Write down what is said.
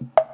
you